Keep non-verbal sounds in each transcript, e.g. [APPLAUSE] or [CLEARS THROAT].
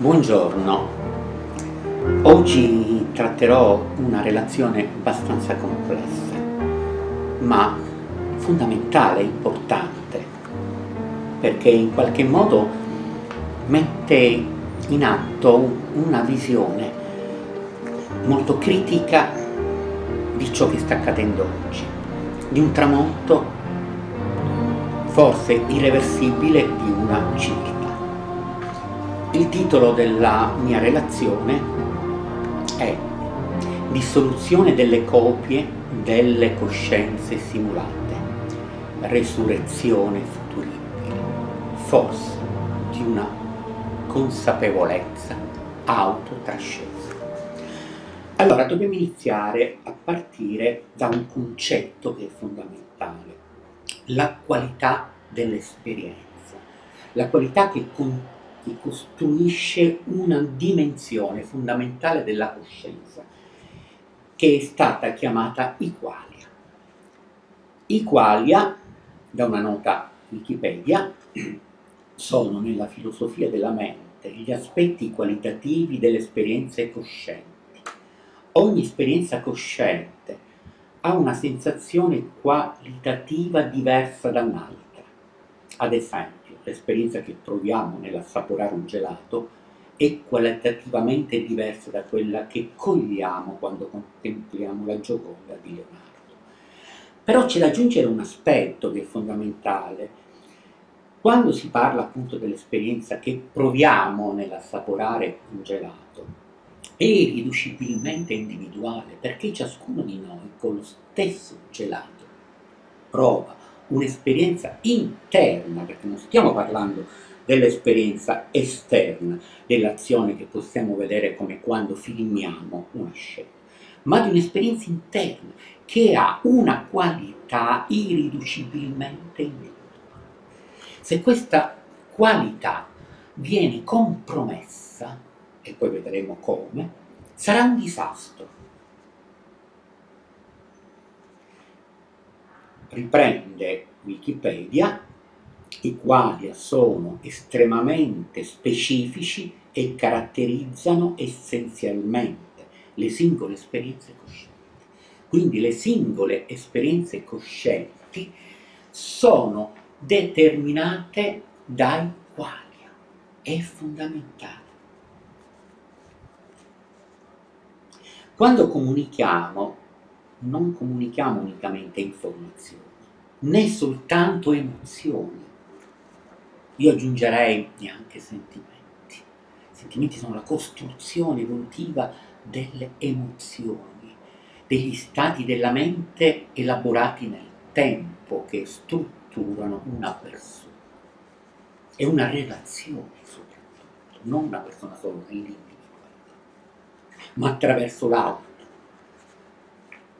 Buongiorno, oggi tratterò una relazione abbastanza complessa, ma fondamentale, importante, perché in qualche modo mette in atto una visione molto critica di ciò che sta accadendo oggi, di un tramonto forse irreversibile di una civiltà. Il titolo della mia relazione è Dissoluzione delle copie delle coscienze simulate, resurrezione futuribile, forse di una consapevolezza autotrascesa. Allora dobbiamo iniziare a partire da un concetto che è fondamentale, la qualità dell'esperienza, la qualità che continua che costruisce una dimensione fondamentale della coscienza, che è stata chiamata Iqualia. Iqualia, da una nota Wikipedia, [CLEARS THROAT] sono nella filosofia della mente gli aspetti qualitativi delle esperienze coscienti. Ogni esperienza cosciente ha una sensazione qualitativa diversa da un'altra. Ad esempio, l'esperienza che proviamo nell'assaporare un gelato è qualitativamente diversa da quella che cogliamo quando contempliamo la Gioconda di Leonardo. Però c'è da aggiungere un aspetto che è fondamentale. Quando si parla appunto dell'esperienza che proviamo nell'assaporare un gelato, è irriducibilmente individuale perché ciascuno di noi con lo stesso gelato prova un'esperienza interna, perché non stiamo parlando dell'esperienza esterna, dell'azione che possiamo vedere come quando filmiamo una scena, ma di un'esperienza interna che ha una qualità irriducibilmente individuale. Se questa qualità viene compromessa, e poi vedremo come, sarà un disastro riprende Wikipedia, i quali sono estremamente specifici e caratterizzano essenzialmente le singole esperienze coscienti. Quindi le singole esperienze coscienti sono determinate dai quali. È fondamentale. Quando comunichiamo non comunichiamo unicamente informazioni, né soltanto emozioni. Io aggiungerei neanche sentimenti. Sentimenti sono la costruzione evolutiva delle emozioni, degli stati della mente elaborati nel tempo che strutturano una persona. È una relazione soprattutto, non una persona solo nell'individualità, ma attraverso l'altro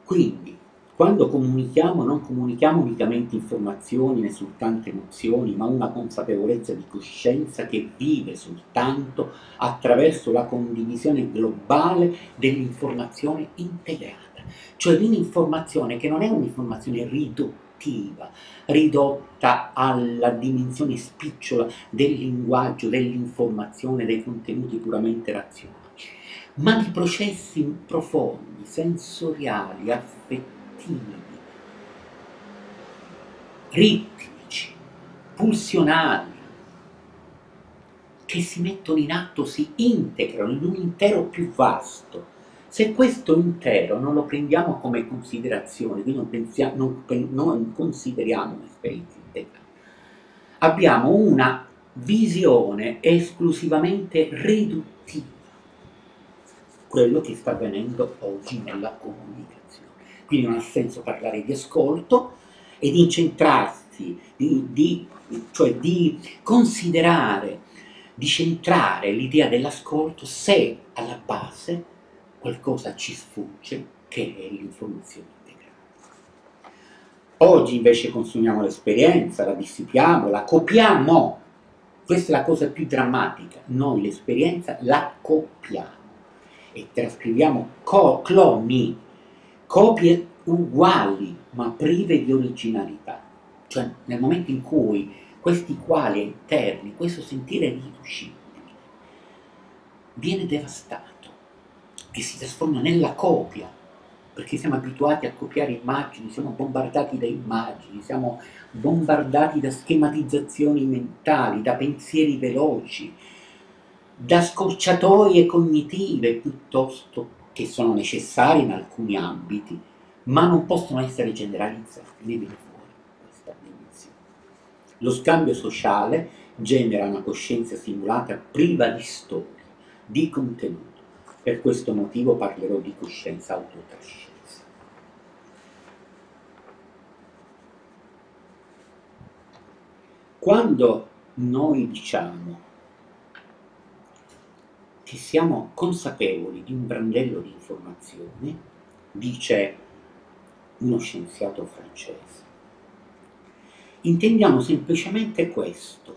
quindi, quando comunichiamo, non comunichiamo unicamente informazioni né soltanto emozioni, ma una consapevolezza di coscienza che vive soltanto attraverso la condivisione globale dell'informazione integrata, cioè di un'informazione che non è un'informazione riduttiva, ridotta alla dimensione spicciola del linguaggio, dell'informazione, dei contenuti puramente razionali ma di processi profondi, sensoriali, affettivi, ritmici, pulsionali, che si mettono in atto, si integrano in un intero più vasto. Se questo intero non lo prendiamo come considerazione, quindi non, pensiamo, non, non consideriamo un'esperienza integrale, abbiamo una visione esclusivamente riduttiva quello che sta avvenendo oggi nella comunicazione. Quindi non ha senso parlare di ascolto e di incentrarsi, di, di, cioè di considerare, di centrare l'idea dell'ascolto se alla base qualcosa ci sfugge che è l'informazione. Oggi invece consumiamo l'esperienza, la dissipiamo, la copiamo. Questa è la cosa più drammatica. Noi l'esperienza la copiamo e trascriviamo co- cloni, copie uguali ma prive di originalità. Cioè nel momento in cui questi quali interni, questo sentire riuscibile, viene devastato, che si trasforma nella copia, perché siamo abituati a copiare immagini, siamo bombardati da immagini, siamo bombardati da schematizzazioni mentali, da pensieri veloci, da scorciatoie cognitive piuttosto che sono necessarie in alcuni ambiti, ma non possono essere generalizzate, ne viene fuori questa dimensione. Lo scambio sociale genera una coscienza simulata priva di storia, di contenuto. Per questo motivo parlerò di coscienza autotrascesa. Quando noi diciamo che siamo consapevoli di un brandello di informazioni, dice uno scienziato francese. Intendiamo semplicemente questo.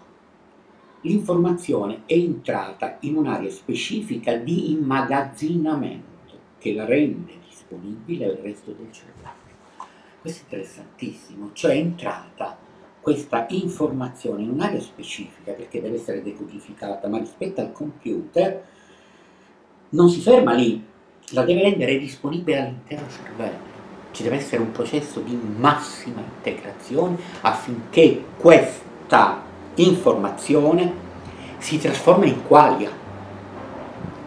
L'informazione è entrata in un'area specifica di immagazzinamento che la rende disponibile al resto del cervello. Questo è interessantissimo, cioè è entrata questa informazione in un'area specifica perché deve essere decodificata, ma rispetto al computer non si ferma lì, la deve rendere disponibile all'intero cervello. Ci deve essere un processo di massima integrazione affinché questa informazione si trasformi in qualia,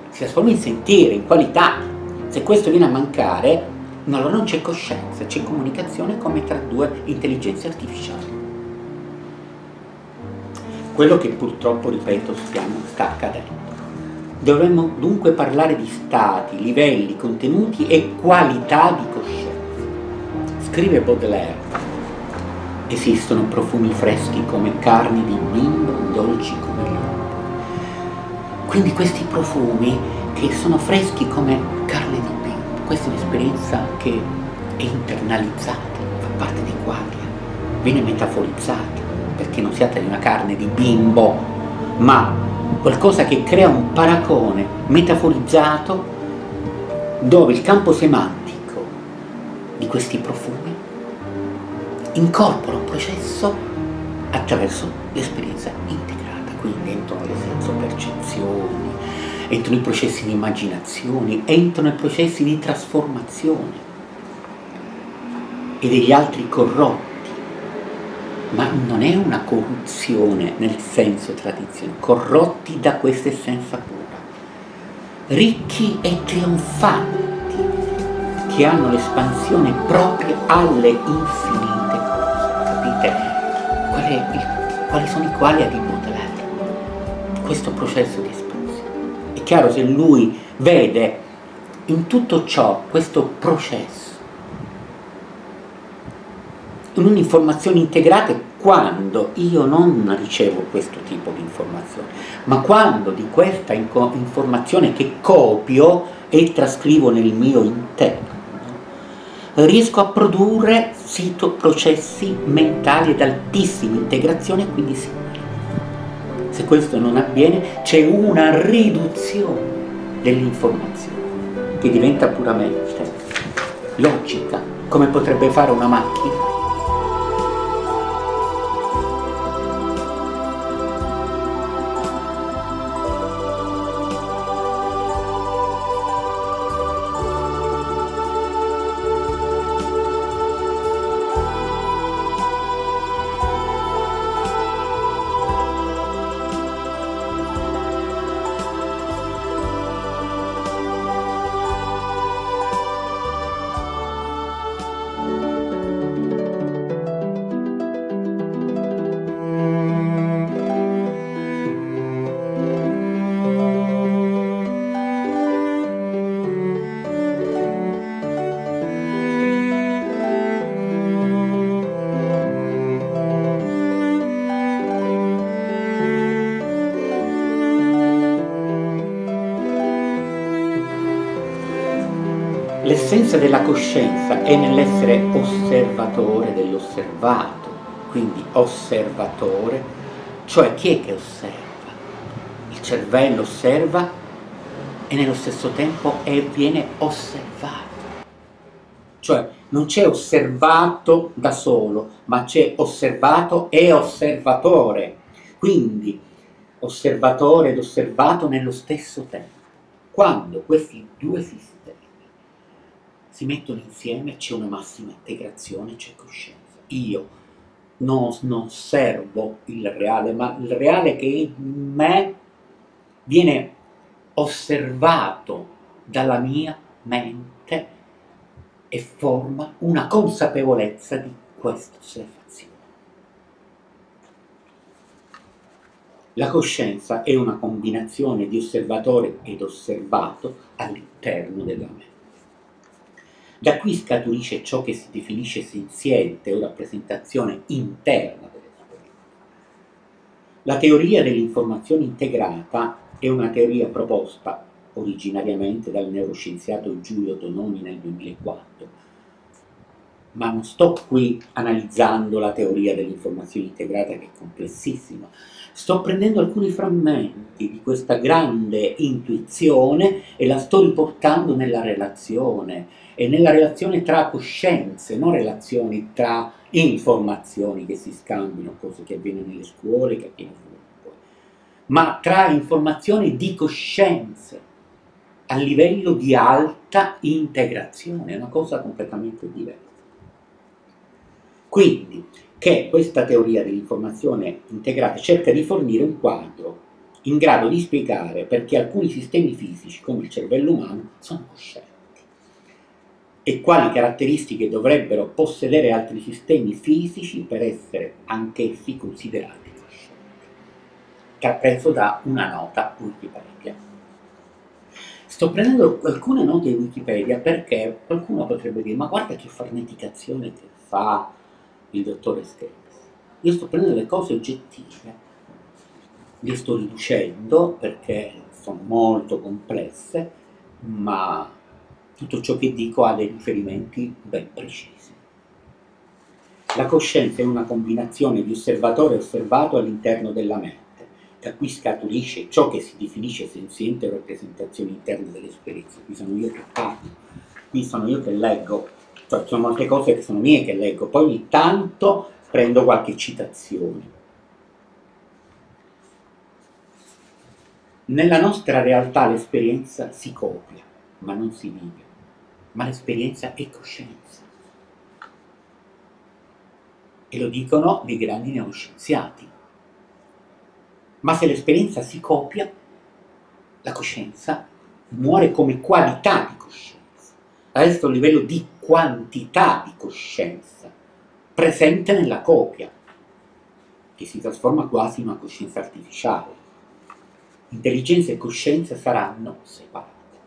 si trasformi in sentire, in qualità. Se questo viene a mancare, allora non c'è coscienza, c'è comunicazione come tra due intelligenze artificiali. Quello che purtroppo, ripeto, stiamo, sta accadendo. Dovremmo dunque parlare di stati, livelli, contenuti e qualità di coscienza. Scrive Baudelaire, esistono profumi freschi come carni di bimbo, dolci come gli Quindi questi profumi che sono freschi come carne di bimbo, questa è un'esperienza che è internalizzata, fa parte di qualia, viene metaforizzata, perché non si tratta di una carne di bimbo, ma qualcosa che crea un paragone metaforizzato dove il campo semantico di questi profumi incorpora un processo attraverso l'esperienza integrata, quindi entrano le senso-percezioni, entrano i processi di immaginazione, entrano i processi di trasformazione e degli altri corrotti ma non è una corruzione nel senso tradizionale, corrotti da questa essenza pura, ricchi e trionfanti, che hanno l'espansione propria alle infinite cose. Capite? Qual il, quali sono i quali di Baudelaire? Questo processo di espansione. È chiaro se lui vede in tutto ciò questo processo un'informazione integrata quando io non ricevo questo tipo di informazione, ma quando di questa informazione che copio e trascrivo nel mio interno, riesco a produrre sito, processi mentali ad altissima integrazione, quindi sì. Se questo non avviene c'è una riduzione dell'informazione che diventa puramente logica, come potrebbe fare una macchina l'essenza della coscienza è nell'essere osservatore dell'osservato, quindi osservatore, cioè chi è che osserva? Il cervello osserva e nello stesso tempo è, viene osservato. Cioè non c'è osservato da solo, ma c'è osservato e osservatore. Quindi osservatore ed osservato nello stesso tempo. quando questi due sistemi si mettono insieme c'è una massima integrazione, c'è coscienza. Io non, non osservo il reale, ma il reale che in me viene osservato dalla mia mente e forma una consapevolezza di questa osservazione. La coscienza è una combinazione di osservatore ed osservato all'interno della mente. Da qui scaturisce ciò che si definisce senziente o rappresentazione interna dell'esperienza. La teoria dell'informazione integrata è una teoria proposta originariamente dal neuroscienziato Giulio Tononi nel 2004, ma non sto qui analizzando la teoria dell'informazione integrata che è complessissima, sto prendendo alcuni frammenti di questa grande intuizione e la sto riportando nella relazione e nella relazione tra coscienze, non relazioni tra informazioni che si scambiano, cose che avvengono nelle scuole, che avvengono ovunque, ma tra informazioni di coscienze a livello di alta integrazione, è una cosa completamente diversa. Quindi, che questa teoria dell'informazione integrata cerca di fornire un quadro in grado di spiegare perché alcuni sistemi fisici, come il cervello umano, sono coscienti e quali caratteristiche dovrebbero possedere altri sistemi fisici per essere anch'essi considerati coscienti. Preso da una nota Wikipedia. Sto prendendo alcune note di Wikipedia perché qualcuno potrebbe dire ma guarda che farneticazione che fa il dottore Stevens. Io sto prendendo le cose oggettive, le sto riducendo perché sono molto complesse, ma tutto ciò che dico ha dei riferimenti ben precisi. La coscienza è una combinazione di osservatore e osservato all'interno della mente, da cui scaturisce ciò che si definisce senziente o rappresentazione interna dell'esperienza. Qui sono io che parlo, qui sono io che leggo, cioè sono molte cose che sono mie che leggo, poi ogni tanto prendo qualche citazione. Nella nostra realtà l'esperienza si copia, ma non si vive ma l'esperienza è coscienza. E lo dicono dei grandi neuroscienziati. Ma se l'esperienza si copia, la coscienza muore come qualità di coscienza. Adesso a livello di quantità di coscienza presente nella copia, che si trasforma quasi in una coscienza artificiale. Intelligenza e coscienza saranno separate.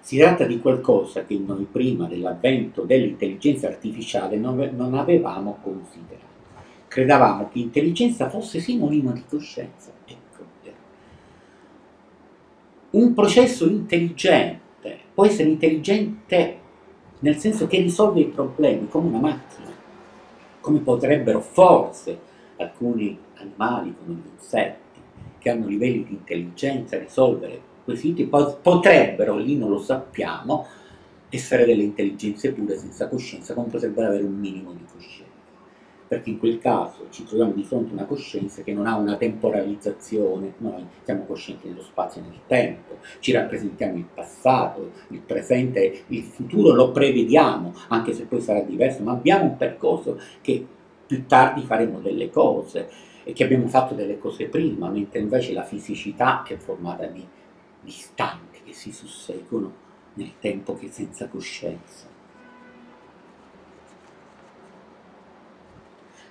Si tratta di qualcosa che noi prima dell'avvento dell'intelligenza artificiale non, non avevamo considerato. Credavamo che intelligenza fosse sinonimo di coscienza. Ecco. Un processo intelligente può essere intelligente nel senso che risolve i problemi come una macchina, come potrebbero forse alcuni animali come gli insetti, che hanno livelli di intelligenza risolvere quesiti potrebbero, lì non lo sappiamo, essere delle intelligenze pure senza coscienza, come potrebbero avere un minimo di coscienza. Perché in quel caso ci troviamo di fronte a una coscienza che non ha una temporalizzazione, noi siamo coscienti dello spazio e nel tempo, ci rappresentiamo il passato, il presente, il futuro lo prevediamo, anche se poi sarà diverso, ma abbiamo un percorso che più tardi faremo delle cose e che abbiamo fatto delle cose prima, mentre invece la fisicità è formata di istanti che si susseguono nel tempo che senza coscienza.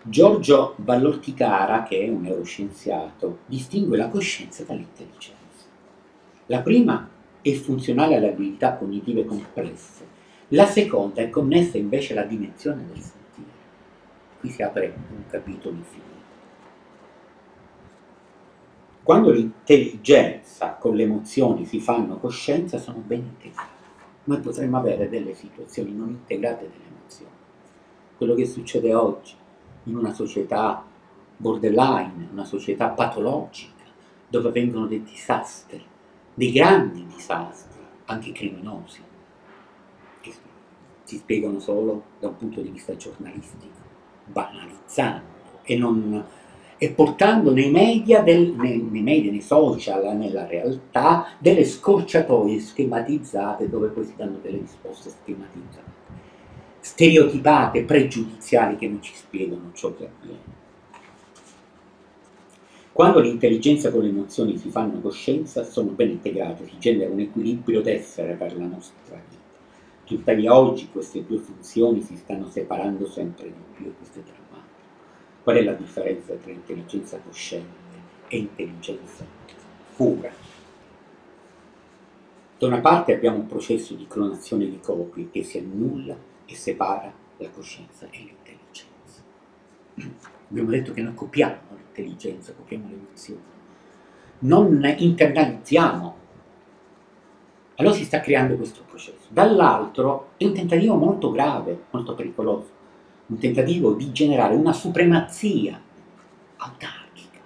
Giorgio Ballorticara, che è un neuroscienziato, distingue la coscienza dall'intelligenza. La prima è funzionale alle abilità cognitive complesse, la seconda è connessa invece alla dimensione del sentire. Qui si apre un capitolo infinito. Quando l'intelligenza con le emozioni si fanno coscienza sono ben integrate. Noi potremmo avere delle situazioni non integrate delle emozioni. Quello che succede oggi in una società borderline, una società patologica, dove vengono dei disastri, dei grandi disastri, anche criminosi, che si spiegano solo da un punto di vista giornalistico, banalizzando e non e portando nei media, del, nei, nei, media, nei social, nella realtà, delle scorciatoie schematizzate dove poi si danno delle risposte schematizzate, stereotipate, pregiudiziali che non ci spiegano ciò che avviene. Quando l'intelligenza con le emozioni si fanno coscienza, sono ben integrate, si genera un equilibrio d'essere per la nostra vita. Tuttavia oggi queste due funzioni si stanno separando sempre di più questo è drammatico. Qual è la differenza tra intelligenza cosciente e intelligenza pura? Da una parte abbiamo un processo di clonazione di copie che si annulla e separa la coscienza e l'intelligenza. [CLEARS THROAT] Abbiamo detto che noi copiamo l'intelligenza, copiamo le emozioni. Non internalizziamo allora si sta creando questo processo. Dall'altro è un tentativo molto grave, molto pericoloso, un tentativo di generare una supremazia autarchica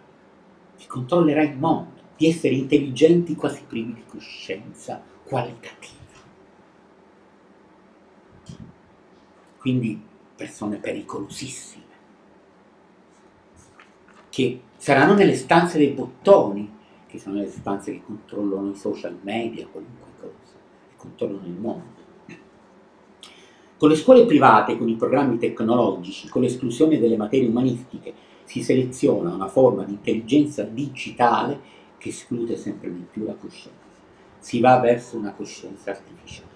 che controllerà il mondo, di essere intelligenti quasi privi di coscienza qualitativa. Quindi persone pericolosissime, che saranno nelle stanze dei bottoni, che sono le stanze che controllano i social media, qualunque contorno il mondo. Con le scuole private, con i programmi tecnologici, con l'esclusione delle materie umanistiche, si seleziona una forma di intelligenza digitale che esclude sempre di più la coscienza. Si va verso una coscienza artificiale.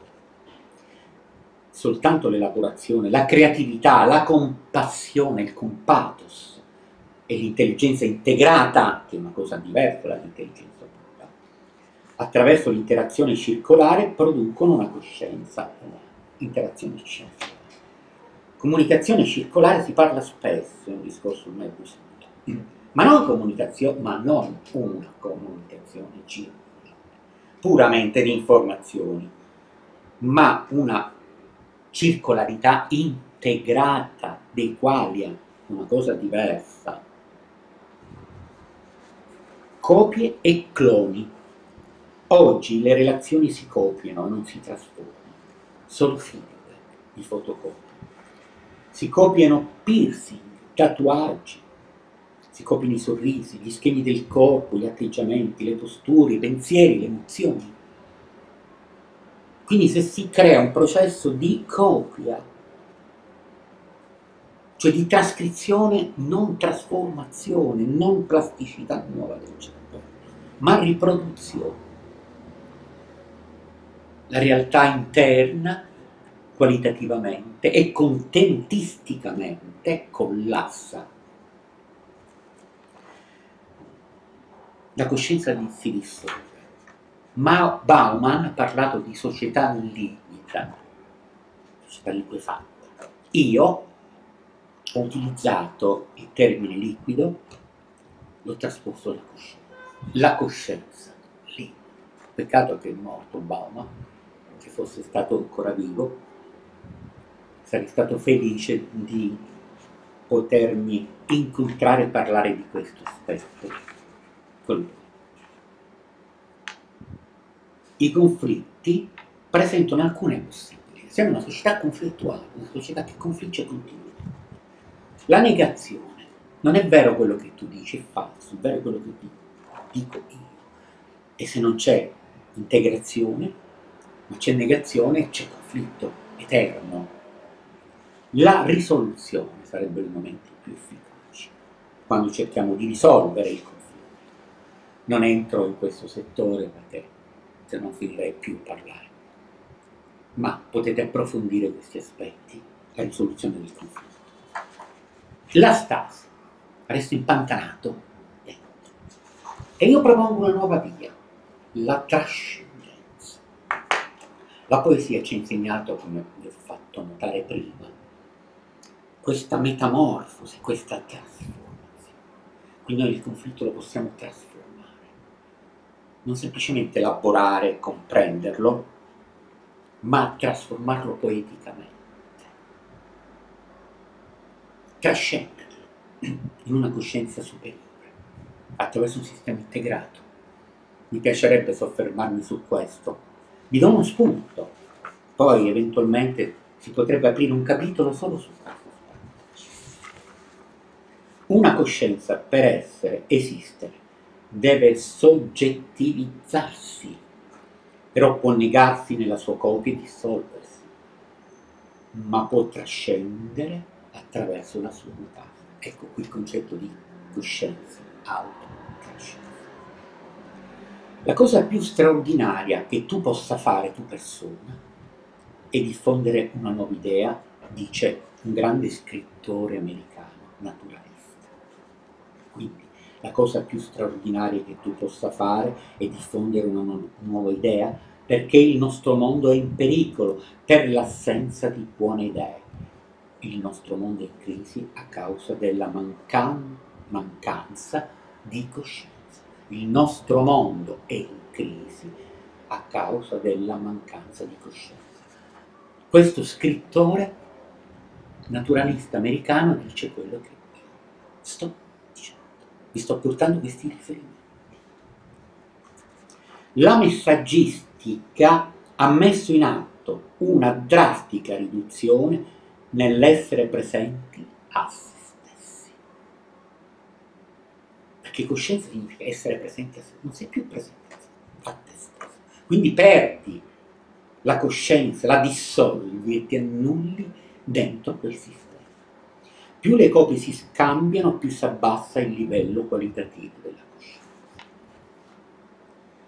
Soltanto l'elaborazione, la creatività, la compassione, il compatos e l'intelligenza integrata, che è una cosa diversa dall'intelligenza attraverso l'interazione circolare producono una coscienza, interazione circolare. Comunicazione circolare si parla spesso, è un discorso ormai usato, ma non comunicazione, ma non una comunicazione circolare, puramente di informazioni, ma una circolarità integrata dei quali è una cosa diversa. Copie e cloni Oggi le relazioni si copiano, non si trasformano, solo feedback di fotocopie. Si copiano piercing, tatuaggi, si copiano i sorrisi, gli schemi del corpo, gli atteggiamenti, le posture, i pensieri, le emozioni. Quindi se si crea un processo di copia, cioè di trascrizione, non trasformazione, non plasticità nuova del cervello, ma riproduzione la realtà interna qualitativamente e contentisticamente collassa. La coscienza si dissolve. Ma Bauman ha parlato di società liquida, società liquefatta. Io ho utilizzato il termine liquido, l'ho trasposto alla coscienza. La coscienza, lì. Peccato che è morto Bauman, se fosse stato ancora vivo, sarei stato felice di potermi incontrare e parlare di questo aspetto. I conflitti presentano alcune possibilità. Siamo una società conflittuale, una società che confligge continuamente. La negazione. Non è vero quello che tu dici, è falso, è vero quello che dico io. E se non c'è integrazione, ma c'è negazione c'è conflitto eterno. La risoluzione sarebbe il momento più efficace, quando cerchiamo di risolvere il conflitto. Non entro in questo settore perché se non finirei più a parlare, ma potete approfondire questi aspetti, la risoluzione del conflitto. La stasi, resto impantanato. E io propongo una nuova via, la trascina la poesia ci ha insegnato, come vi ho fatto notare prima, questa metamorfosi, questa trasformazione. Quindi noi il conflitto lo possiamo trasformare, non semplicemente elaborare, comprenderlo, ma trasformarlo poeticamente, trascenderlo in una coscienza superiore, attraverso un sistema integrato. Mi piacerebbe soffermarmi su questo vi do uno spunto, poi eventualmente si potrebbe aprire un capitolo solo su questo. Una coscienza per essere, esistere, deve soggettivizzarsi, però può negarsi nella sua copia e dissolversi, ma può trascendere attraverso la sua metafora. Ecco qui il concetto di coscienza, autocoscienza. La cosa più straordinaria che tu possa fare, tu persona, è diffondere una nuova idea, dice un grande scrittore americano, naturalista. La cosa più straordinaria che tu possa fare è diffondere una nu- nuova idea perché il nostro mondo è in pericolo per l'assenza di buone idee. Il nostro mondo è in crisi a causa della mancan- mancanza di coscienza. Il nostro mondo è in crisi a causa della mancanza di coscienza. Questo scrittore naturalista americano dice quello che sto dicendo. Vi sto portando questi riferimenti. La messaggistica ha messo in atto una drastica riduzione nell'essere presenti a se stessi. Perché coscienza significa essere presenti a se, non sei più presente a te stesso. Quindi perdi la coscienza, la dissolvi e ti annulli dentro quel sistema. Più le copie si scambiano, più si abbassa il livello qualitativo della coscienza.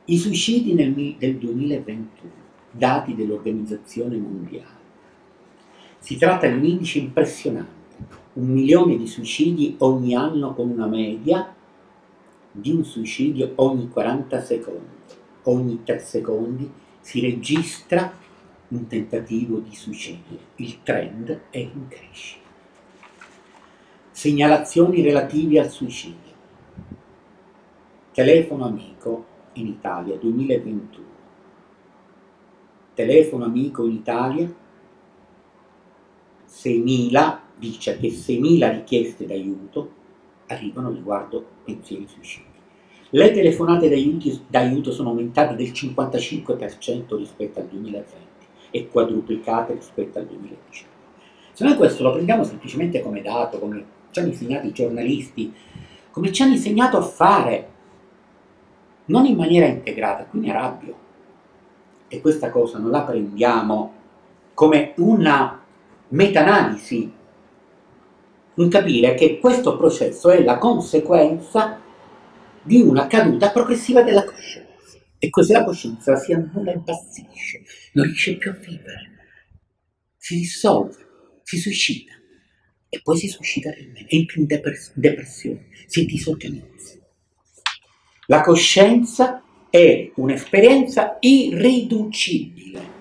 I suicidi nel, del 2021, dati dell'Organizzazione Mondiale. Si tratta di un indice impressionante, un milione di suicidi ogni anno con una media di un suicidio ogni 40 secondi. Ogni 3 secondi si registra un tentativo di suicidio. Il trend è in crescita. Segnalazioni relative al suicidio. Telefono amico in Italia 2021. Telefono amico in Italia 6.000, dice che 6.000 richieste d'aiuto arrivano riguardo pensieri suicidi. Le telefonate d'aiuto sono aumentate del 55% rispetto al 2020 e quadruplicate rispetto al 2019. Se noi questo lo prendiamo semplicemente come dato, come ci hanno insegnato i giornalisti, come ci hanno insegnato a fare, non in maniera integrata, qui mi arrabbio. E questa cosa non la prendiamo come una meta-analisi, un capire che questo processo è la conseguenza di una caduta progressiva della coscienza. E così la coscienza si annulla, impazzisce, non riesce più a vivere, si dissolve, si suicida e poi si suicida realmente, è più in depres- depressione, si disorganizza. La coscienza è un'esperienza irriducibile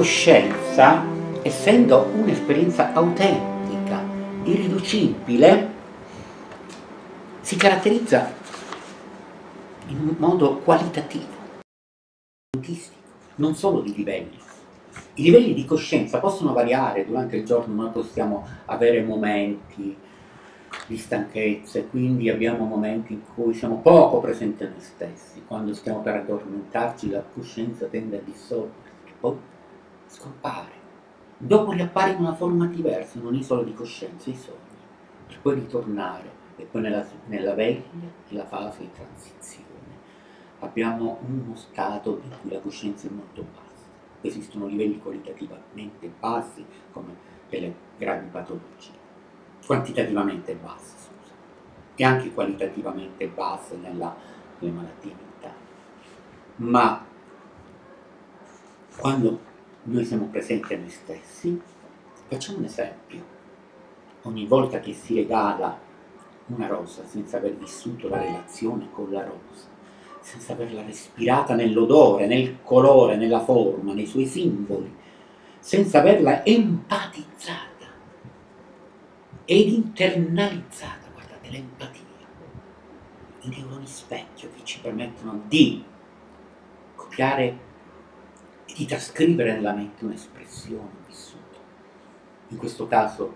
coscienza, essendo un'esperienza autentica, irriducibile, si caratterizza in un modo qualitativo, non solo di livelli. I livelli di coscienza possono variare durante il giorno, noi possiamo avere momenti di stanchezza e quindi abbiamo momenti in cui siamo poco presenti a noi stessi. Quando stiamo per addormentarci la coscienza tende a dissolversi. Poi scompare. Dopo riappare in una forma diversa, in un'isola di coscienza, i sogni, per poi ritornare e poi nella, nella veglia e la fase di transizione. abbiamo uno stato in cui la coscienza è molto bassa. Esistono livelli qualitativamente bassi come delle gravi patologie, quantitativamente bassi, scusa, e anche qualitativamente basse nella, nelle malattie mentali. Ma quando noi siamo presenti a noi stessi, facciamo un esempio. Ogni volta che si regala una rosa senza aver vissuto la relazione con la rosa, senza averla respirata nell'odore, nel colore, nella forma, nei suoi simboli, senza averla empatizzata ed internalizzata, guardate l'empatia, i neuroni specchio che ci permettono di copiare di trascrivere nella mente un'espressione vissuta. In questo caso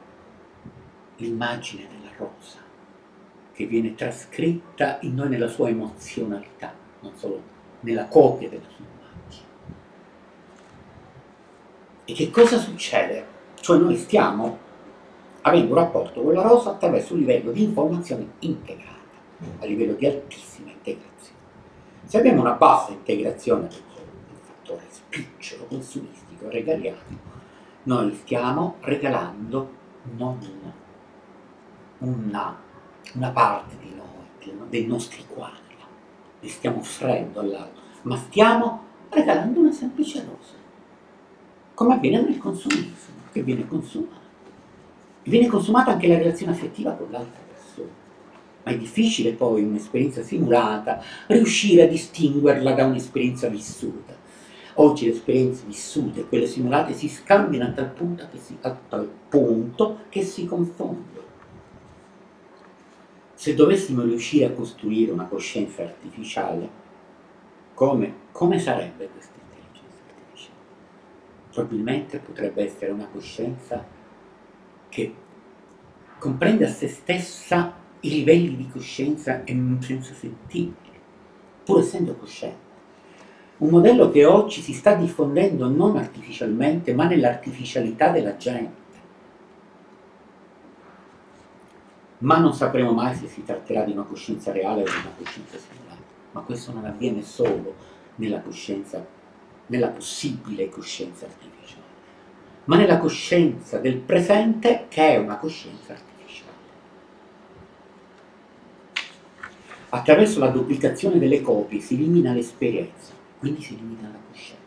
l'immagine della rosa che viene trascritta in noi nella sua emozionalità, non solo nella copia della sua immagine. E che cosa succede? Cioè noi stiamo avendo un rapporto con la rosa attraverso un livello di informazione integrata, a livello di altissima integrazione. Se abbiamo una bassa integrazione del fattore spicciolo, consumistico, regaliano, noi stiamo regalando non una una parte di noi, dei nostri quadri, li stiamo offrendo all'altro, ma stiamo regalando una semplice rosa, come avviene nel consumismo, che viene consumato. Viene consumata anche la relazione affettiva con l'altra persona, ma è difficile poi un'esperienza simulata riuscire a distinguerla da un'esperienza vissuta. Oggi le esperienze vissute e quelle simulate si scambiano a tal punto che si, punto che si confondono. Se dovessimo riuscire a costruire una coscienza artificiale, come, come sarebbe questa intelligenza artificiale? Probabilmente potrebbe essere una coscienza che comprende a se stessa i livelli di coscienza in un senso sentibile, pur essendo cosciente. Un modello che oggi si sta diffondendo non artificialmente, ma nell'artificialità della gente ma non sapremo mai se si tratterà di una coscienza reale o di una coscienza simulata. Ma questo non avviene solo nella coscienza, nella possibile coscienza artificiale, ma nella coscienza del presente che è una coscienza artificiale. Attraverso la duplicazione delle copie si elimina l'esperienza, quindi si elimina la coscienza.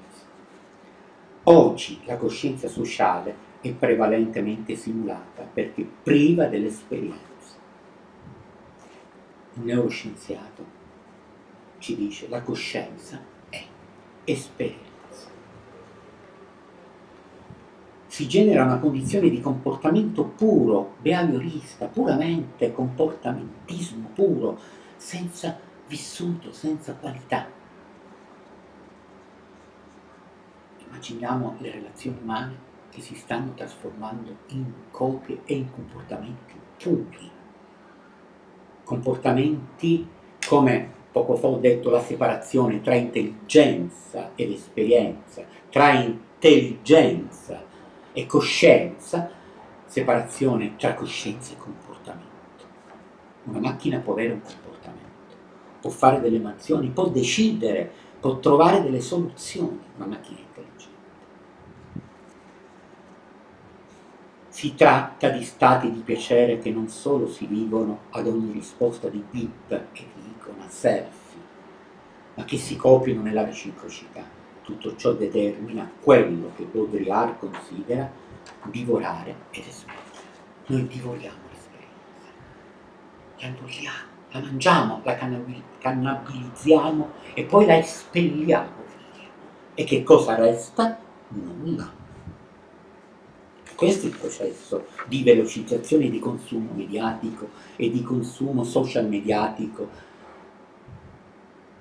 Oggi la coscienza sociale è prevalentemente simulata perché priva dell'esperienza un neuroscienziato ci dice la coscienza è esperienza. Si genera una condizione di comportamento puro, behaviorista, puramente comportamentismo puro, senza vissuto, senza qualità. Immaginiamo le relazioni umane che si stanno trasformando in copie e in comportamenti puri comportamenti come poco fa ho detto la separazione tra intelligenza ed esperienza, tra intelligenza e coscienza, separazione tra coscienza e comportamento. Una macchina può avere un comportamento, può fare delle azioni, può decidere, può trovare delle soluzioni, una macchina Si tratta di stati di piacere che non solo si vivono ad ogni risposta di bip e di icona selfie, ma che si copiano nella reciprocità. Tutto ciò determina quello che Baudrillard considera divorare ed espellere. Noi divoriamo l'esperienza, la ammolliamo, la mangiamo, la cannabilizziamo e poi la espelliamo. E che cosa resta? Nulla. Questo è il processo di velocizzazione di consumo mediatico e di consumo social mediatico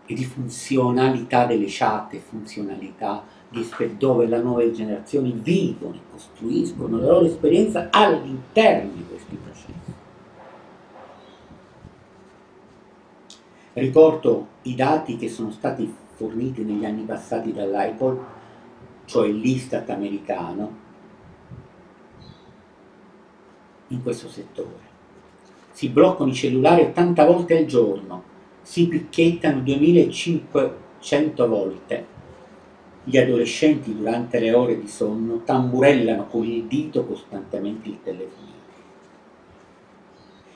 e di funzionalità delle chat, funzionalità dove le nuove generazioni vivono e costruiscono la loro esperienza all'interno di questi processi. Riporto i dati che sono stati forniti negli anni passati dall'IPOL, cioè l'Istat americano, in questo settore. Si bloccano i cellulari 80 volte al giorno, si picchiettano 2500 volte. Gli adolescenti durante le ore di sonno tamburellano con il dito costantemente il telefono.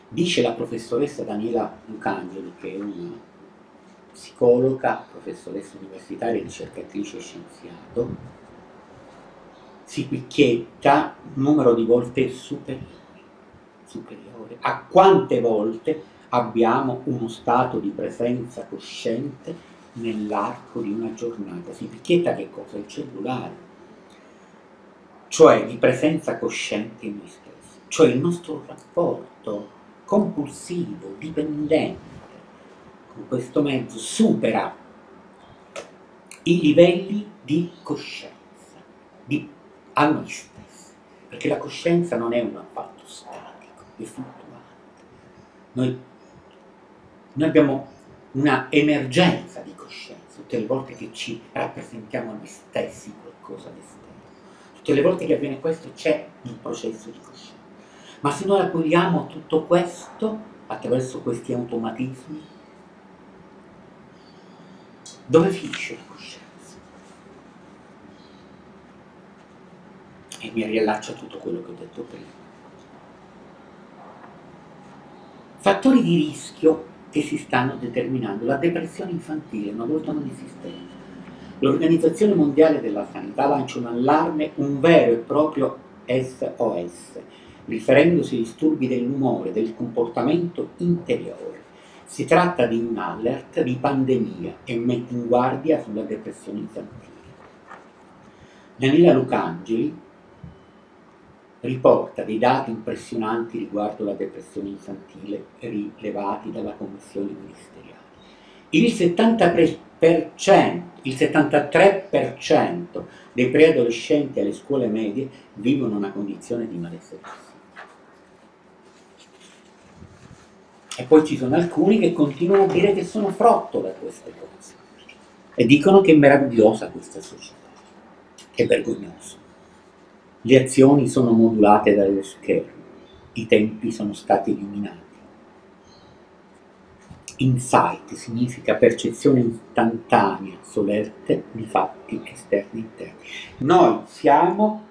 Dice la professoressa Daniela Lucangeli, che è una psicologa, professoressa universitaria, ricercatrice e scienziato, si picchietta un numero di volte superiore, superiore. A quante volte abbiamo uno stato di presenza cosciente nell'arco di una giornata. Si picchietta che cosa? Il cellulare, cioè di presenza cosciente in noi stessi, cioè il nostro rapporto compulsivo, dipendente con questo mezzo supera i livelli di coscienza di, a noi stessi, perché la coscienza non è un affatto statico, è fluttuante. Noi, noi abbiamo una emergenza di coscienza tutte le volte che ci rappresentiamo noi stessi qualcosa d'esterno. Tutte le volte che avviene questo c'è un processo di coscienza. Ma se noi acquiriamo tutto questo attraverso questi automatismi, dove finisce la coscienza? E mi riallaccio a tutto quello che ho detto prima. Fattori di rischio che si stanno determinando. La depressione infantile una volta non esisteva. L'Organizzazione Mondiale della Sanità lancia un allarme, un vero e proprio SOS, riferendosi ai disturbi dell'umore, del comportamento interiore. Si tratta di un alert di pandemia e mette in guardia sulla depressione infantile. Daniela Lucangeli riporta dei dati impressionanti riguardo la depressione infantile rilevati dalla Commissione ministeriale. Il 70%, il 73% dei preadolescenti alle scuole medie vivono una condizione di malessere E poi ci sono alcuni che continuano a dire che sono frutto da queste cose e dicono che è meravigliosa questa società. È vergognoso. Le azioni sono modulate dallo schermo, i tempi sono stati eliminati. Insight significa percezione istantanea, solerte di fatti esterni e interni. Noi siamo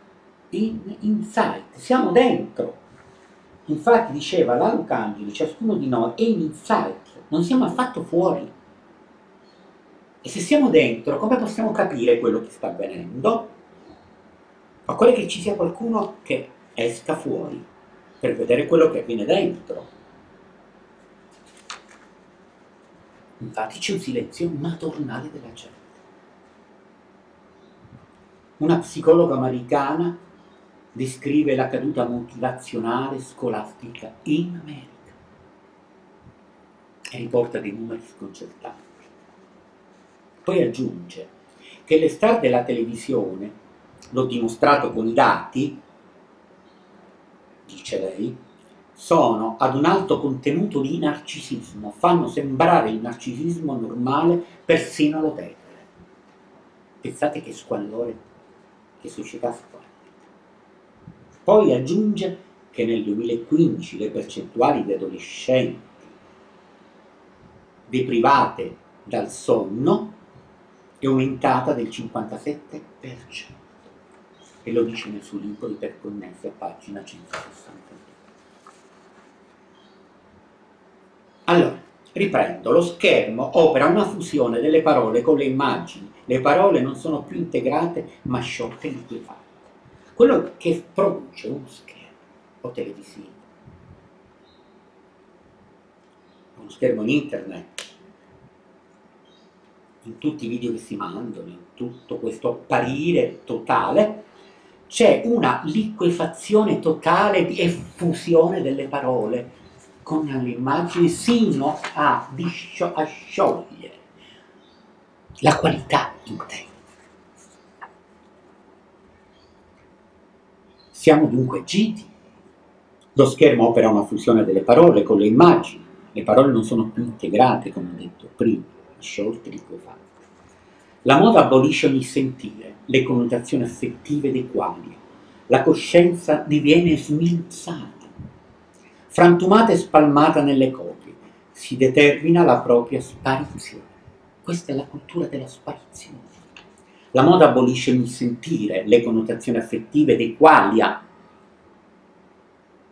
in insight, siamo dentro Infatti diceva la ciascuno di noi è in insight, non siamo affatto fuori. E se siamo dentro, come possiamo capire quello che sta avvenendo? Occorre che ci sia qualcuno che esca fuori per vedere quello che avviene dentro. Infatti c'è un silenzio madornale della gente. Una psicologa americana descrive la caduta motivazionale scolastica in America e riporta dei numeri sconcertanti. Poi aggiunge che le star della televisione, l'ho dimostrato con i dati, dice lei, sono ad un alto contenuto di narcisismo, fanno sembrare il narcisismo normale persino lo l'otello. Pensate che squallore, che società squallore. Poi aggiunge che nel 2015 le percentuali di adolescenti deprivate dal sonno è aumentata del 57% e lo dice nel suo libro Iperconnesse a pagina 162. Allora, riprendo, lo schermo opera una fusione delle parole con le immagini, le parole non sono più integrate ma sciolte e liquefatte quello che produce uno schermo o televisivo, uno schermo in internet, in tutti i video che si mandano, in tutto questo apparire totale, c'è una liquefazione totale e fusione delle parole con le immagini sino a, a sciogliere la qualità interna. Siamo dunque giti. Lo schermo opera una fusione delle parole con le immagini. Le parole non sono più integrate, come ho detto prima, sciolte, liquefatte. La moda abolisce ogni sentire, le connotazioni affettive dei quali la coscienza diviene sminuzzata, frantumata e spalmata nelle copie. si determina la propria sparizione. Questa è la cultura della sparizione. La moda abolisce il sentire, le connotazioni affettive dei quali.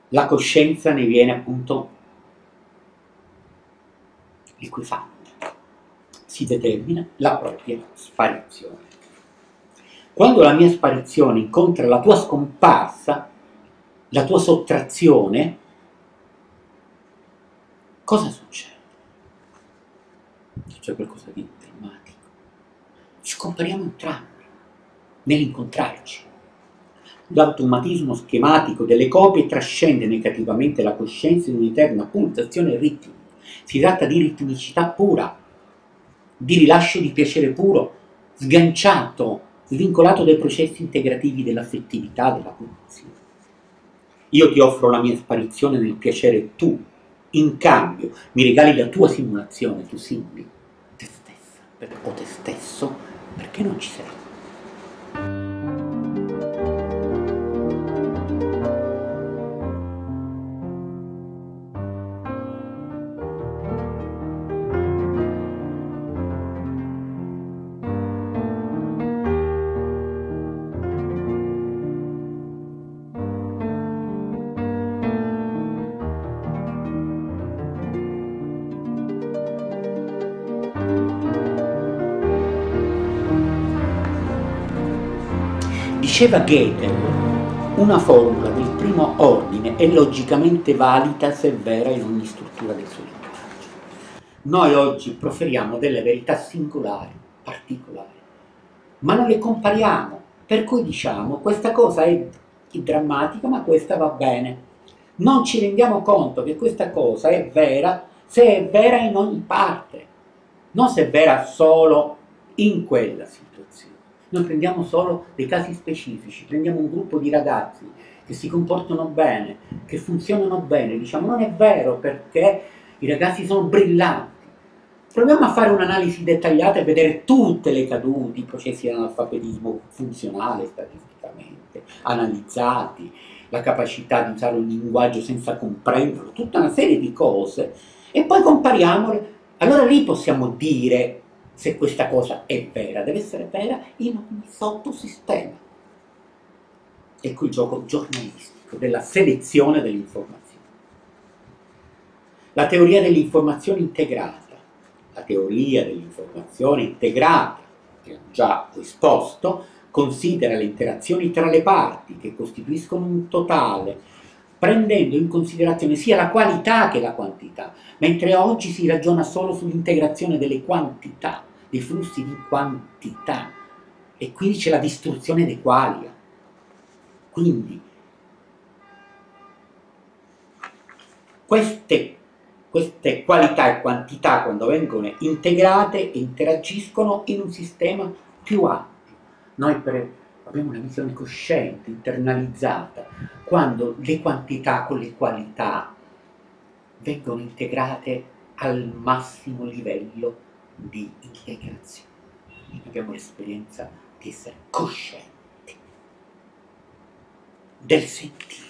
La coscienza ne viene appunto liquefatta. Si determina la propria sparizione. Quando la mia sparizione incontra la tua scomparsa, la tua sottrazione, cosa succede? C'è qualcosa di drammatico. Scompariamo entrambi nell'incontrarci. L'automatismo schematico delle copie trascende negativamente la coscienza in un'eterna pulsazione ritmica. Si tratta di ritmicità pura, di rilascio di piacere puro, sganciato, svincolato dai processi integrativi dell'affettività, della pulsione. Io ti offro la mia sparizione nel piacere tu, in cambio mi regali la tua simulazione, tu simuli te stessa o te stesso perché non ci sei. Diceva Goethe, una formula del primo ordine è logicamente valida se vera in ogni struttura del suo linguaggio. Noi oggi proferiamo delle verità singolari, particolari, ma non le compariamo, per cui diciamo questa cosa è drammatica, ma questa va bene. Non ci rendiamo conto che questa cosa è vera se è vera in ogni parte, non se è vera solo in quella situazione. Noi prendiamo solo dei casi specifici, prendiamo un gruppo di ragazzi che si comportano bene, che funzionano bene, diciamo non è vero perché i ragazzi sono brillanti. Proviamo a fare un'analisi dettagliata e vedere tutte le cadute, i processi di analfabetismo funzionale statisticamente, analizzati, la capacità di usare un linguaggio senza comprenderlo, tutta una serie di cose, e poi compariamole. Allora lì possiamo dire se questa cosa è vera, deve essere vera in ogni sottosistema. Ecco il gioco giornalistico della selezione dell'informazione. La teoria dell'informazione integrata, la teoria dell'informazione integrata, che ho già esposto, considera le interazioni tra le parti che costituiscono un totale, prendendo in considerazione sia la qualità che la quantità, mentre oggi si ragiona solo sull'integrazione delle quantità dei flussi di quantità e quindi c'è la distruzione dei qualia. Quindi queste, queste qualità e quantità quando vengono integrate interagiscono in un sistema più ampio. Noi per, abbiamo una visione cosciente, internalizzata, quando le quantità con le qualità vengono integrate al massimo livello di integrazione. Abbiamo l'esperienza di essere coscienti del sentire.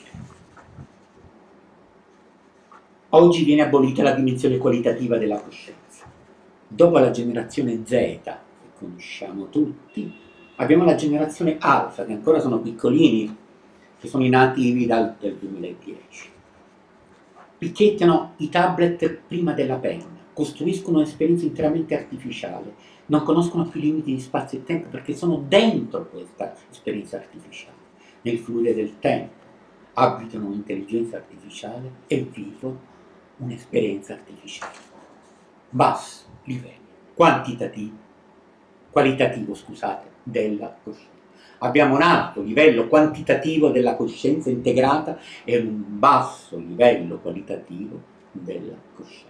Oggi viene abolita la dimensione qualitativa della coscienza. Dopo la generazione Z, che conosciamo tutti, abbiamo la generazione alfa, che ancora sono piccolini, che sono i nativi dal, del 2010. Picchiettano i tablet prima della penna costruiscono un'esperienza interamente artificiale, non conoscono più i limiti di spazio e tempo perché sono dentro questa esperienza artificiale, nel fluire del tempo, abitano un'intelligenza artificiale e vivono un'esperienza artificiale. Basso livello, quantitativo, qualitativo, scusate, della coscienza. Abbiamo un alto livello quantitativo della coscienza integrata e un basso livello qualitativo della coscienza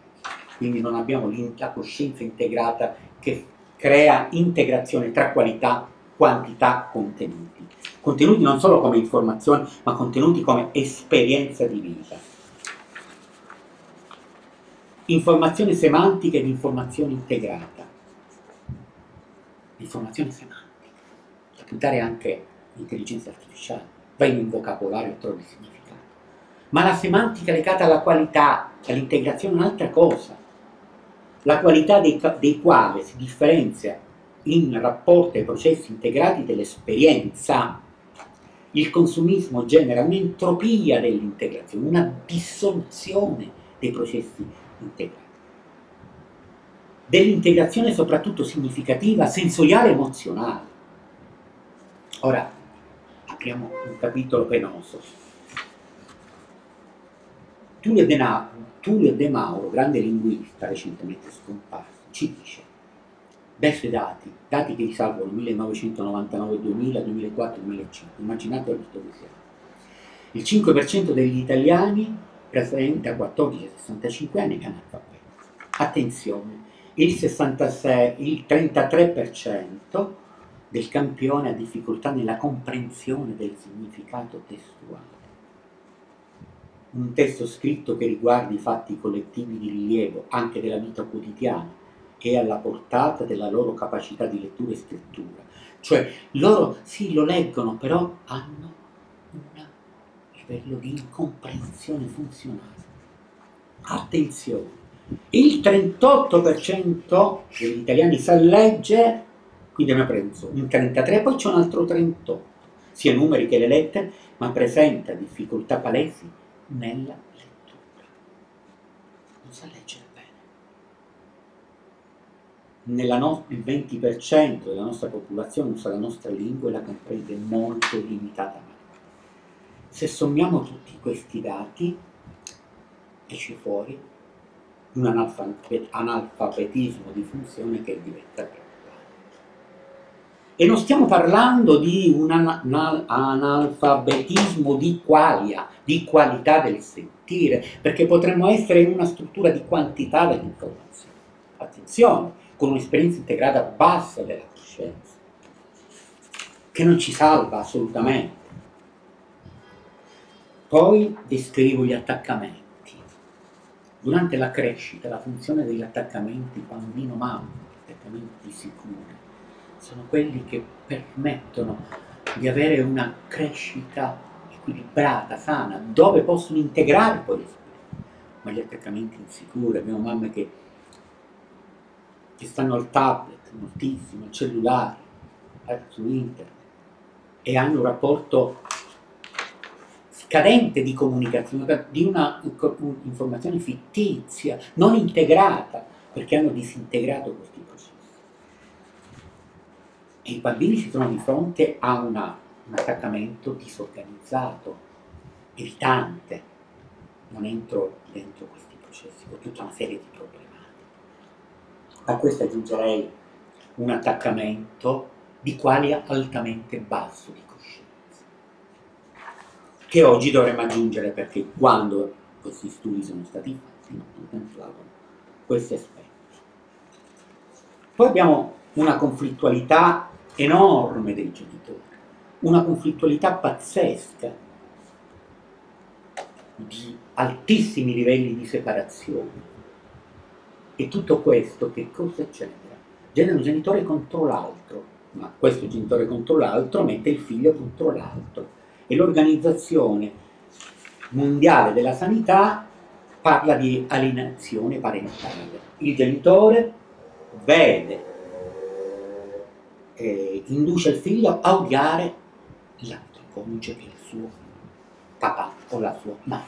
quindi non abbiamo la coscienza integrata che crea integrazione tra qualità, quantità, contenuti. Contenuti non solo come informazioni, ma contenuti come esperienza di vita. Informazione semantica ed informazione integrata. Informazione semantica, da puntare anche l'intelligenza artificiale. Vai in un vocabolario e trovi significato. Ma la semantica legata alla qualità, all'integrazione è un'altra cosa la qualità dei, dei quali si differenzia in rapporto ai processi integrati dell'esperienza. Il consumismo genera un'entropia dell'integrazione, una dissoluzione dei processi integrati. Dell'integrazione soprattutto significativa, sensoriale e emozionale. Ora, apriamo un capitolo penoso. Tullio De, Na, Tullio De Mauro, grande linguista recentemente scomparso, ci dice dai suoi dati, dati che risalgono 1999, 2000, 2004, 2005, immaginate dove siamo. Il 5% degli italiani presenta 14 65 anni è analfabeti. Attenzione, il, 66, il 33% del campione ha difficoltà nella comprensione del significato testuale. Un testo scritto che riguardi i fatti collettivi di rilievo anche della vita quotidiana è alla portata della loro capacità di lettura e scrittura. Cioè loro sì lo leggono, però hanno un livello di incomprensione funzionale. Attenzione, il 38% degli italiani sa leggere, quindi abbiamo preso un 33, poi c'è un altro 38, sia numeri che le lettere, ma presenta difficoltà palesi nella lettura. Non sa leggere no- il 20% della nostra popolazione usa la nostra lingua e la comprende molto limitatamente. Se sommiamo tutti questi dati, esce fuori un analfabetismo di funzione che diventa preoccupante. E non stiamo parlando di un analfabetismo di qualia, di qualità del sentire, perché potremmo essere in una struttura di quantità dell'informazione. Attenzione, con un'esperienza integrata bassa della coscienza, che non ci salva assolutamente. Poi descrivo gli attaccamenti. Durante la crescita, la funzione degli attaccamenti bambino-mamma, attaccamenti sicuri, sono quelli che permettono di avere una crescita equilibrata, sana, dove possono integrare poi l'esperienza. Ma gli attaccamenti insicuri, abbiamo mamme che che stanno al tablet, moltissimo, al cellulare, eh, su internet, e hanno un rapporto scadente di comunicazione, di una informazione fittizia, non integrata, perché hanno disintegrato processi. E i bambini si trovano di fronte a una, un attaccamento disorganizzato, evitante. Non entro dentro questi processi, con tutta una serie di problemi. A questo aggiungerei un attaccamento di quale altamente basso di coscienza, che oggi dovremmo aggiungere perché quando questi studi sono stati fatti non contemplavano questi aspetti. Poi abbiamo una conflittualità enorme dei genitori, una conflittualità pazzesca di altissimi livelli di separazione e tutto questo che cosa genera? Genera un genitore contro l'altro, ma questo genitore contro l'altro mette il figlio contro l'altro. E l'Organizzazione Mondiale della Sanità parla di alienazione parentale. Il genitore vede, eh, induce il figlio a odiare l'altro coniuge che è il suo papà o la sua mamma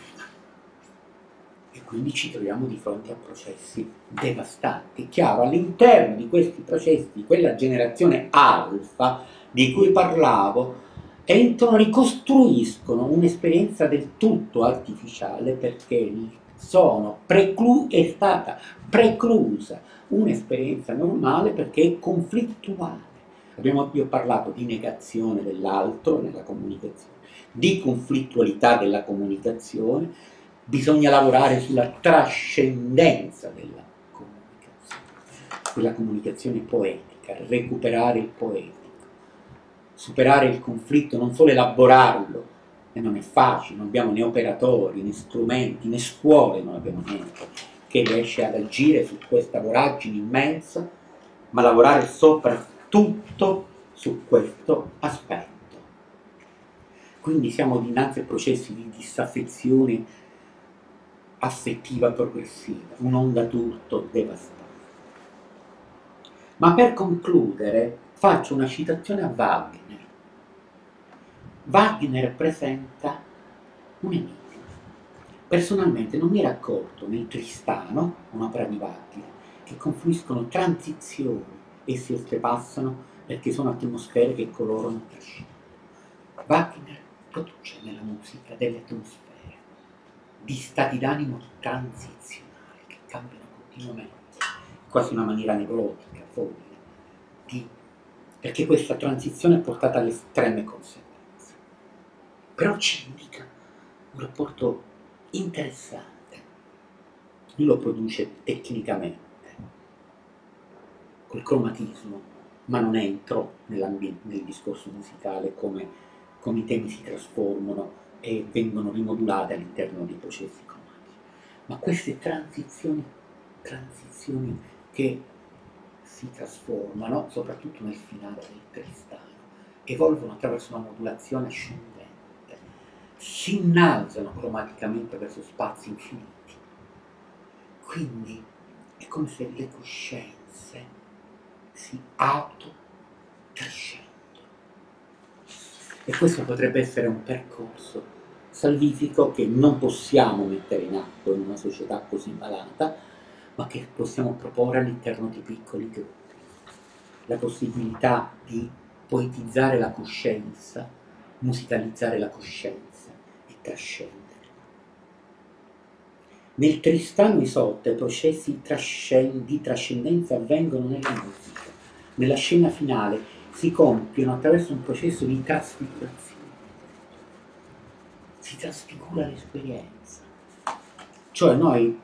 e quindi ci troviamo di fronte a processi devastanti. Chiaro, all'interno di questi processi, quella generazione alfa di cui parlavo, entrano, ricostruiscono un'esperienza del tutto artificiale perché sono preclu- è stata preclusa un'esperienza normale perché è conflittuale. Abbiamo parlato di negazione dell'altro nella comunicazione, di conflittualità della comunicazione, bisogna lavorare sulla trascendenza della comunicazione, quella comunicazione poetica, recuperare il poetico, superare il conflitto, non solo elaborarlo, e non è facile, non abbiamo né operatori, né strumenti, né scuole, non abbiamo niente, che riesce ad agire su questa voragine immensa, ma lavorare soprattutto su questo aspetto. Quindi siamo dinanzi a processi di disaffezione affettiva progressiva, un'onda d'urto devastante. Ma per concludere faccio una citazione a Wagner. Wagner presenta un enigma. Personalmente non mi ero accorto nel Tristano, un'opera di Wagner, che confluiscono transizioni e si oltrepassano perché sono atmosfere che colorano il trascino. Wagner produce nella musica delle atmosfere di stati d'animo transizionali che cambiano continuamente, quasi in una maniera nevrotica, folle, di, perché questa transizione è portata alle estreme conseguenze. Però ci indica un rapporto interessante. Lui lo produce tecnicamente, col cromatismo, ma non entro nel discorso musicale come come i temi si trasformano e vengono rimodulati all'interno dei processi cromatici. Ma queste transizioni, transizioni che si trasformano, soprattutto nel finale del Tristano, evolvono attraverso una modulazione ascendente, si innalzano cromaticamente verso spazi infiniti. Quindi è come se le coscienze si auto-trascendono. E questo potrebbe essere un percorso salvifico che non possiamo mettere in atto in una società così malata, ma che possiamo proporre all'interno di piccoli gruppi. La possibilità di poetizzare la coscienza, musicalizzare la coscienza e trascendere. Nel Tristano Isotta i processi di trascendenza avvengono nella musica. Nella scena finale si compiono attraverso un processo di trasfigurazione. Si trasfigura l'esperienza. Cioè noi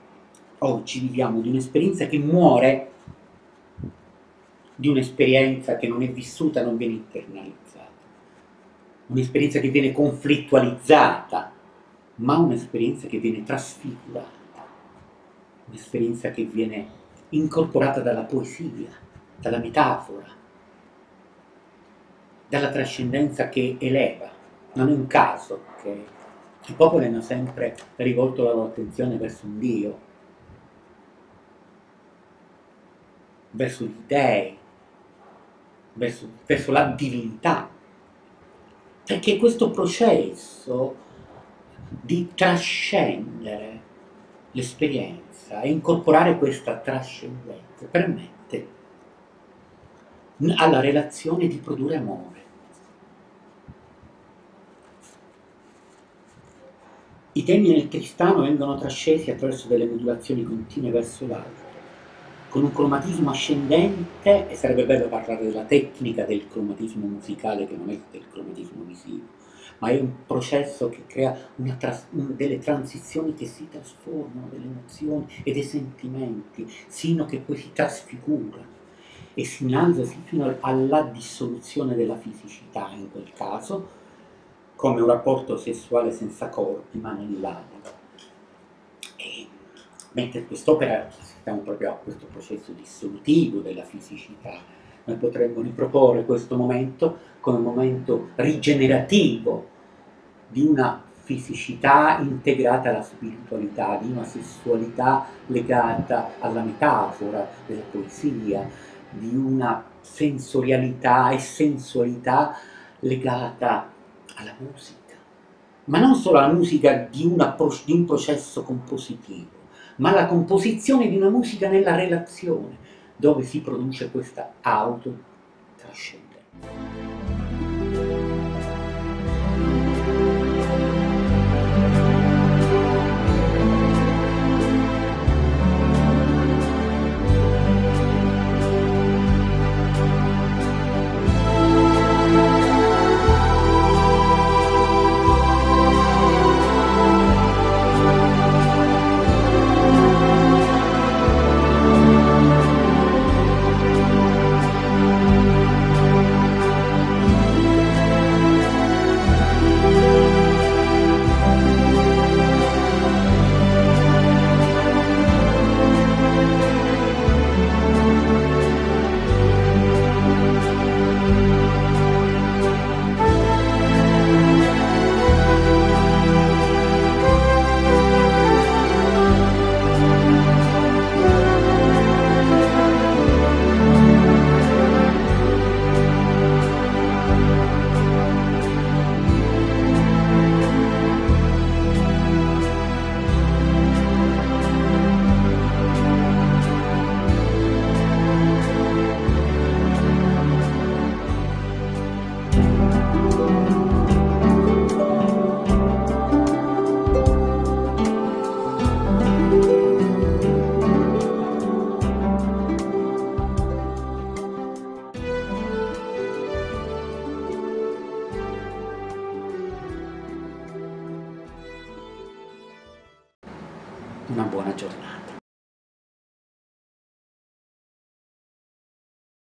oggi viviamo di un'esperienza che muore, di un'esperienza che non è vissuta, non viene internalizzata, un'esperienza che viene conflittualizzata, ma un'esperienza che viene trasfigurata, un'esperienza che viene incorporata dalla poesia, dalla metafora, dalla trascendenza che eleva. Non è un caso che i popoli hanno sempre rivolto la loro attenzione verso un Dio, verso gli dèi, verso, verso la divinità, perché questo processo di trascendere l'esperienza e incorporare questa trascendenza permette alla relazione di produrre amore. I temi nel tristano vengono trascesi attraverso delle modulazioni continue verso l'alto, con un cromatismo ascendente, e sarebbe bello parlare della tecnica del cromatismo musicale che non è del cromatismo visivo, ma è un processo che crea tras- delle transizioni che si trasformano, delle emozioni e dei sentimenti, sino che poi si trasfigurano e si innalza fino alla dissoluzione della fisicità in quel caso, come un rapporto sessuale senza corpi, ma nell'anima. Mentre quest'opera siamo proprio a questo processo dissolutivo della fisicità, noi potremmo riproporre questo momento come un momento rigenerativo di una fisicità integrata alla spiritualità, di una sessualità legata alla metafora della poesia, di una sensorialità e sensualità legata alla musica, ma non solo alla musica di, una, di un processo compositivo, ma alla composizione di una musica nella relazione, dove si produce questa autotrascendenza.